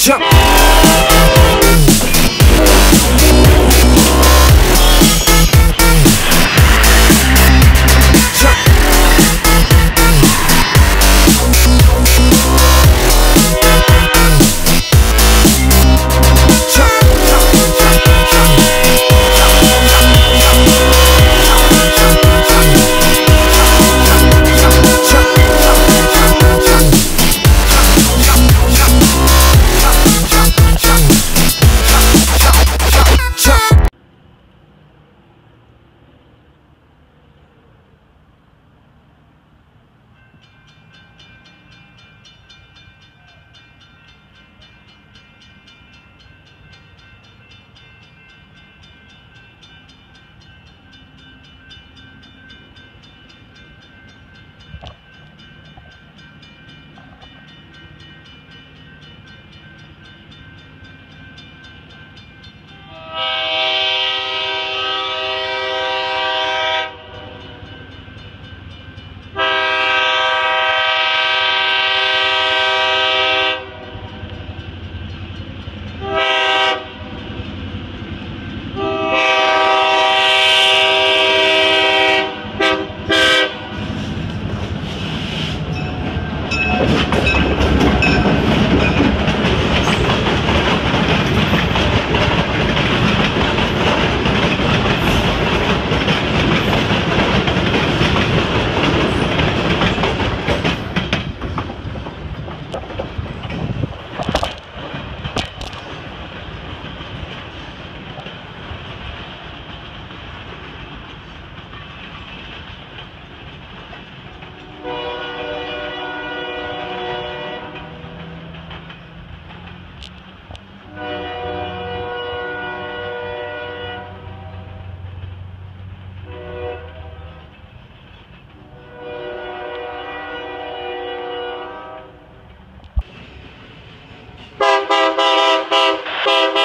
jump. Thank you.